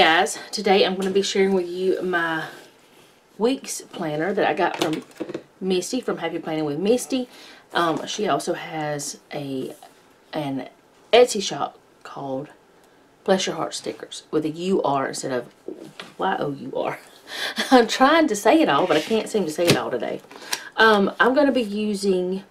Guys, today I'm going to be sharing with you my week's planner that I got from Misty from Happy Planning with Misty. Um, she also has a an Etsy shop called Bless Your Heart Stickers with a U-R instead of Y-O-U-R. I'm trying to say it all, but I can't seem to say it all today. Um, I'm going to be using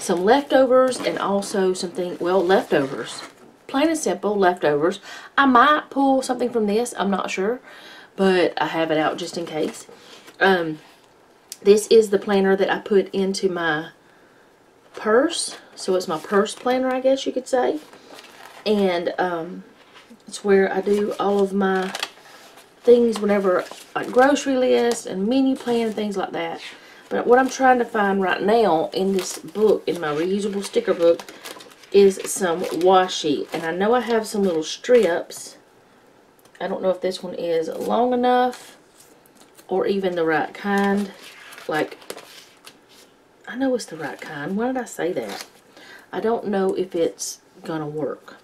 some leftovers and also something, well, leftovers. Plain and simple, leftovers. I might pull something from this, I'm not sure, but I have it out just in case. Um, this is the planner that I put into my purse. So it's my purse planner, I guess you could say. And um, it's where I do all of my things whenever, like grocery lists and menu plan and things like that. But what I'm trying to find right now in this book, in my reusable sticker book, is some washi. And I know I have some little strips. I don't know if this one is long enough or even the right kind. Like, I know it's the right kind. Why did I say that? I don't know if it's going to work.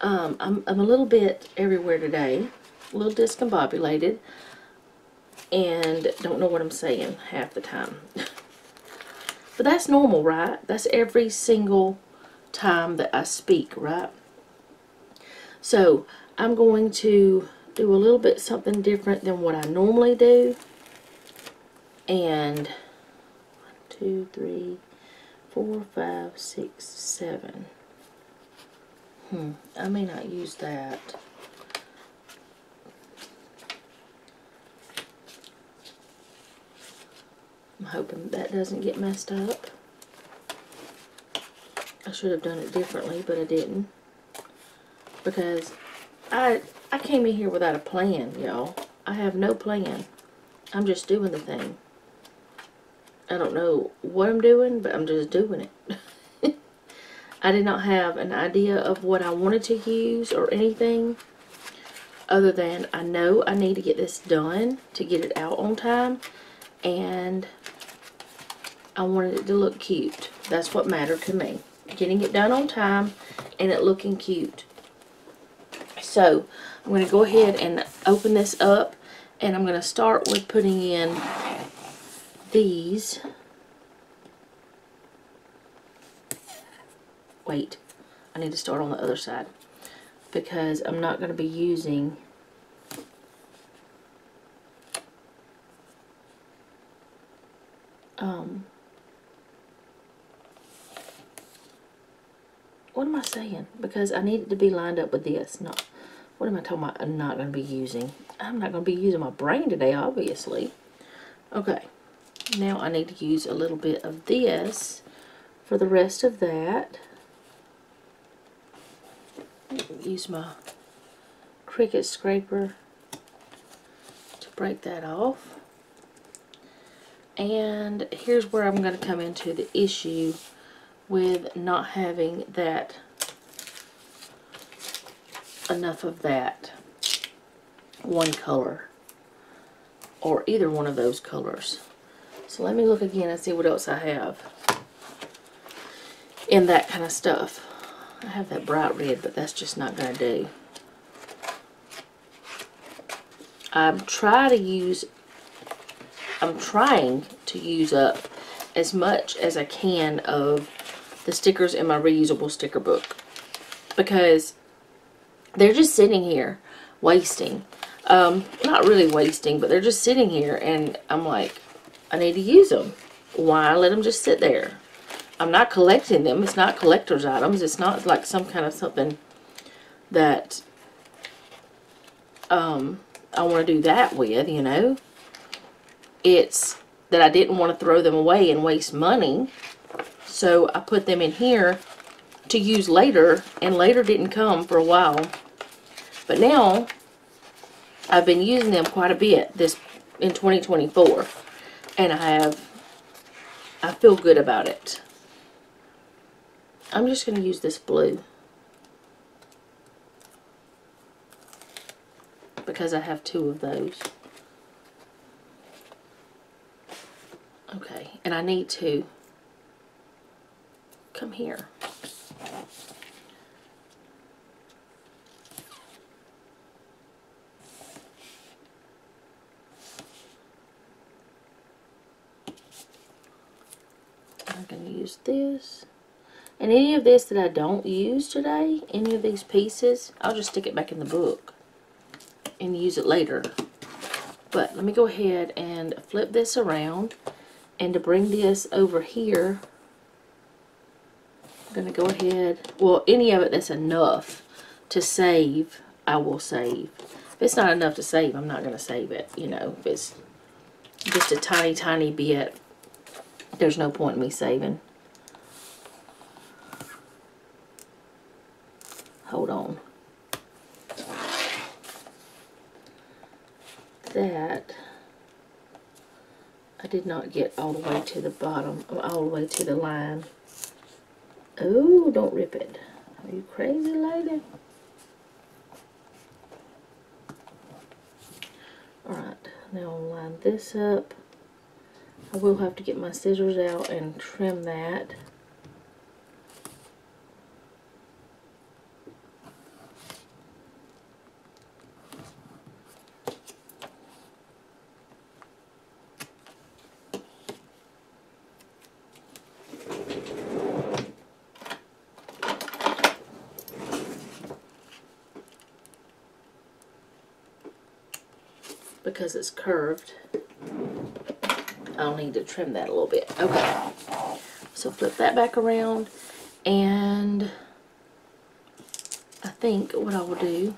Um, I'm, I'm a little bit everywhere today. A little discombobulated and don't know what I'm saying half the time. but that's normal, right? That's every single time that I speak, right? So I'm going to do a little bit something different than what I normally do. And one, two, three, four, five, six, seven. Hmm, I may not use that. Hoping that doesn't get messed up. I should have done it differently, but I didn't. Because I I came in here without a plan, y'all. I have no plan. I'm just doing the thing. I don't know what I'm doing, but I'm just doing it. I did not have an idea of what I wanted to use or anything other than I know I need to get this done to get it out on time and I wanted it to look cute. That's what mattered to me. Getting it done on time and it looking cute. So, I'm going to go ahead and open this up and I'm going to start with putting in these. Wait, I need to start on the other side because I'm not going to be using um, what am I saying? Because I need it to be lined up with this. Not, what am I talking about I'm not going to be using? I'm not going to be using my brain today, obviously. Okay. Now I need to use a little bit of this for the rest of that. Use my Cricut scraper to break that off. And here's where I'm going to come into the issue with not having that enough of that one color or either one of those colors. So let me look again and see what else I have in that kind of stuff. I have that bright red, but that's just not going to do. I'm trying to use, I'm trying to use up as much as I can of the stickers in my reusable sticker book because they're just sitting here wasting. Um, not really wasting, but they're just sitting here and I'm like, I need to use them. Why let them just sit there? I'm not collecting them. It's not collector's items. It's not like some kind of something that um, I want to do that with, you know. It's that I didn't want to throw them away and waste money. So I put them in here to use later, and later didn't come for a while. But now, I've been using them quite a bit this in 2024. And I have, I feel good about it. I'm just going to use this blue. Because I have two of those. Okay, and I need to come here. I'm going to use this. And any of this that I don't use today, any of these pieces, I'll just stick it back in the book and use it later. But let me go ahead and flip this around and to bring this over here I'm going to go ahead, well, any of it that's enough to save, I will save. If it's not enough to save, I'm not going to save it. You know, if it's just a tiny, tiny bit, there's no point in me saving. Hold on. That I did not get all the way to the bottom, all the way to the line. Oh, don't rip it. Are you crazy, lady? Alright, now I'll line this up. I will have to get my scissors out and trim that. Because it's curved. I'll need to trim that a little bit. Okay. So flip that back around and I think what I will do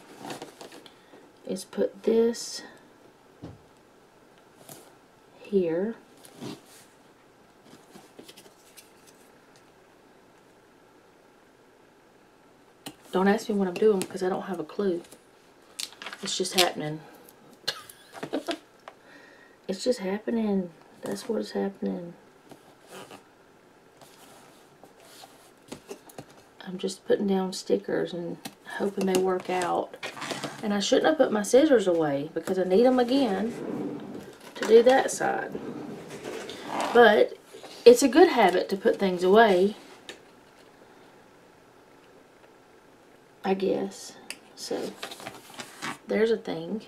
is put this here. Don't ask me what I'm doing because I don't have a clue. It's just happening. it's just happening. That's what is happening. I'm just putting down stickers and hoping they work out. And I shouldn't have put my scissors away because I need them again to do that side. But it's a good habit to put things away. I guess. So, there's a thing.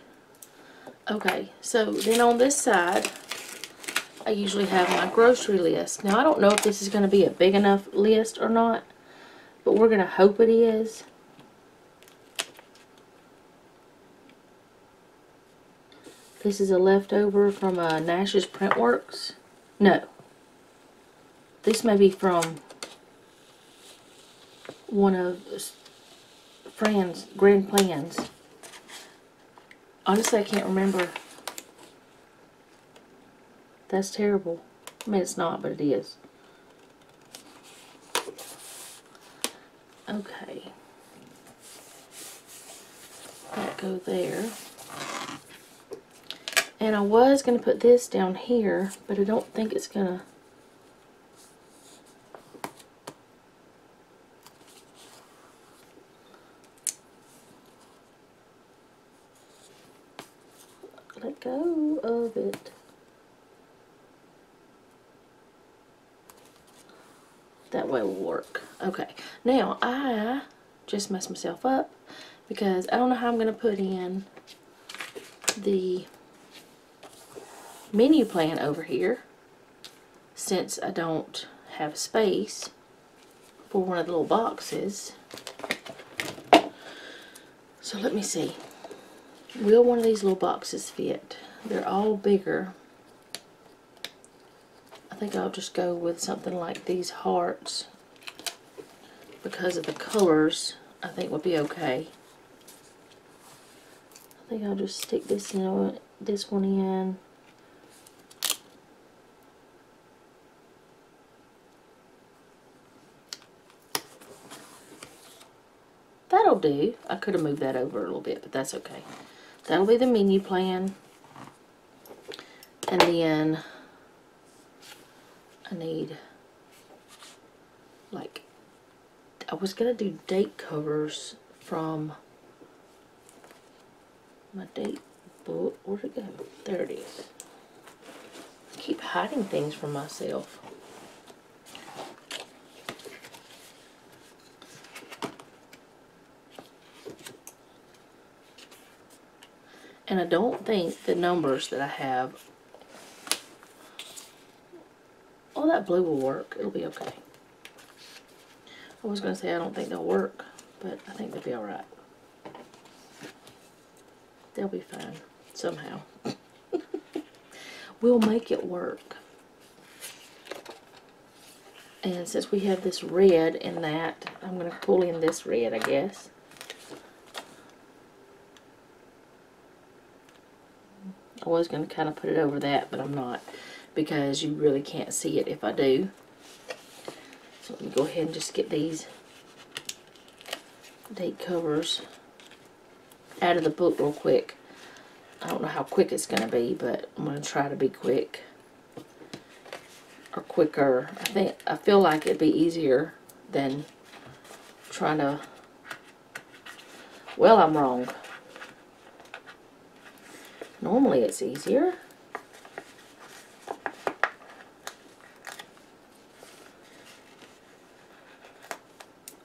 Okay, so then on this side, I usually have my grocery list. Now, I don't know if this is going to be a big enough list or not, but we're going to hope it is. This is a leftover from uh, Nash's Printworks. No. This may be from one of Fran's Grand Plans. Honestly, I can't remember. That's terrible. I mean, it's not, but it is. Okay. That go there. And I was going to put this down here, but I don't think it's going to... Let go of it. That way will work. Okay. Now, I just messed myself up because I don't know how I'm going to put in the menu plan over here since I don't have space for one of the little boxes. So let me see. Will one of these little boxes fit? They're all bigger. I think I'll just go with something like these hearts because of the colors I think would be okay. I think I'll just stick this in this one in That'll do. I could have moved that over a little bit, but that's okay. That'll be the menu plan. And then I need like I was gonna do date covers from my date book. Where'd it go? There it is. I keep hiding things from myself. And I don't think the numbers that I have, well, Oh, that blue will work. It'll be okay. I was going to say I don't think they'll work, but I think they'll be alright. They'll be fine. Somehow. we'll make it work. And since we have this red in that, I'm going to pull in this red, I guess. I was going to kind of put it over that, but I'm not because you really can't see it if I do. So let me go ahead and just get these date covers out of the book real quick. I don't know how quick it's going to be, but I'm going to try to be quick. Or quicker. I think, I feel like it'd be easier than trying to, well, I'm wrong. Normally it's easier.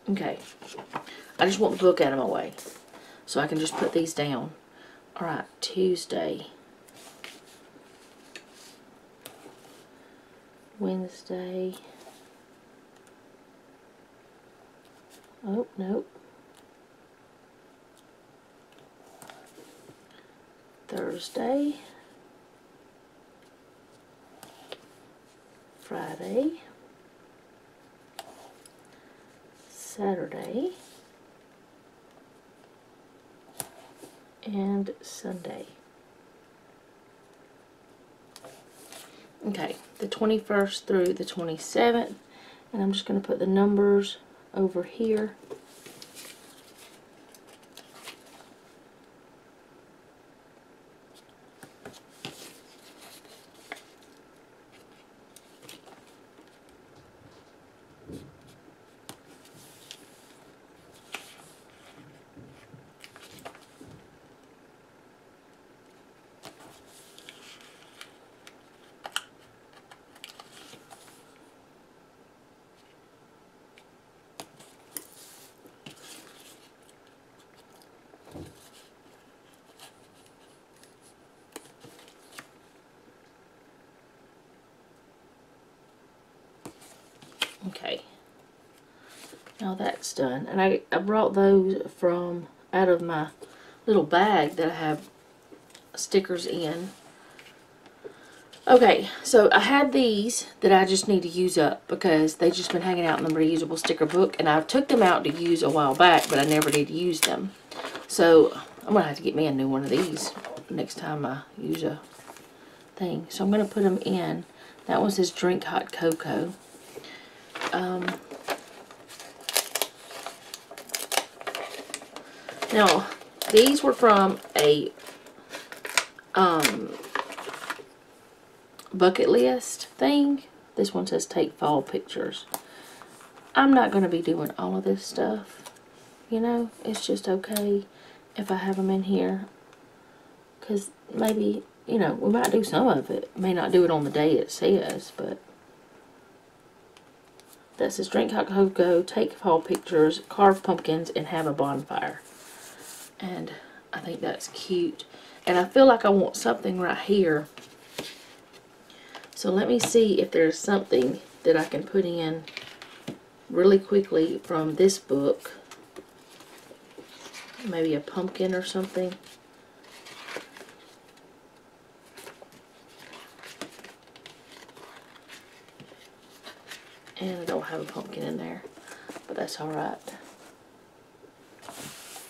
Okay. I just want the book out of my way. So I can just put these down. Alright, Tuesday. Wednesday. Oh, nope. Thursday. Friday. Saturday. And Sunday. Okay, the 21st through the 27th. And I'm just going to put the numbers over here. Okay. Now that's done. And I, I brought those from out of my little bag that I have stickers in. Okay, so I had these that I just need to use up because they've just been hanging out in the reusable sticker book and I took them out to use a while back but I never did use them. So I'm going to have to get me a new one of these next time I use a thing. So I'm going to put them in. That one says drink hot cocoa. Um, now, these were from a um, bucket list thing. This one says take fall pictures. I'm not going to be doing all of this stuff. You know, it's just okay if I have them in here. Because maybe, you know, we might do some of it. May not do it on the day it says, but that says drink hot cocoa, take fall pictures, carve pumpkins, and have a bonfire. And I think that's cute. And I feel like I want something right here. So let me see if there's something that I can put in really quickly from this book. Maybe a pumpkin or something. And I don't have a pumpkin in there, but that's alright.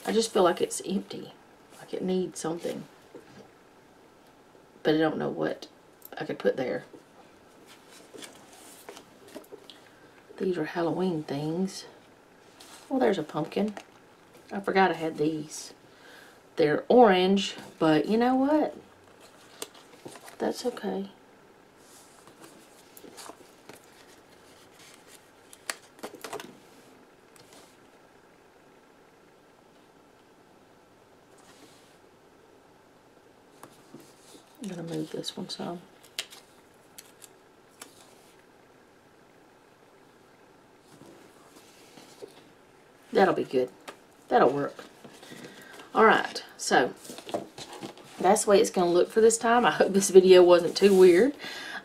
I just feel like it's empty, like it needs something. But I don't know what I could put there. These are Halloween things. Well, there's a pumpkin. I forgot I had these. They're orange, but you know what? That's okay. Move this one some. That'll be good. That'll work. Alright, so that's the way it's going to look for this time. I hope this video wasn't too weird.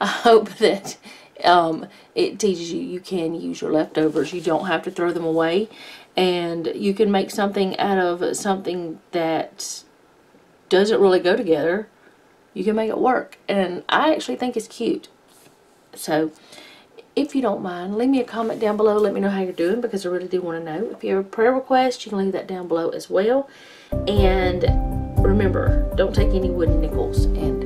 I hope that um, it teaches you you can use your leftovers. You don't have to throw them away. And you can make something out of something that doesn't really go together. You can make it work. And I actually think it's cute. So, if you don't mind, leave me a comment down below. Let me know how you're doing because I really do want to know. If you have a prayer request, you can leave that down below as well. And remember, don't take any wooden nickels and